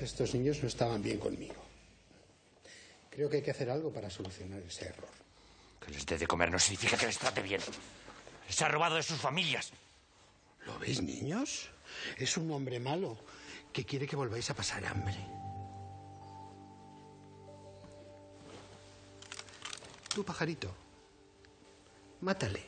Estos niños no estaban bien conmigo. Creo que hay que hacer algo para solucionar ese error. Que les dé de comer no significa que les trate bien. Se ha robado de sus familias. ¿Lo veis, niños? Es un hombre malo que quiere que volváis a pasar hambre. Tú, pajarito, mátale.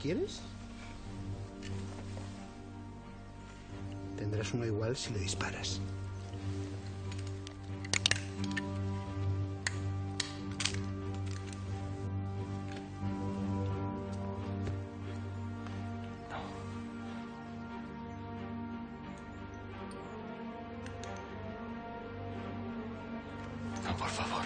quieres? Tendrás uno igual si le disparas. No, por favor.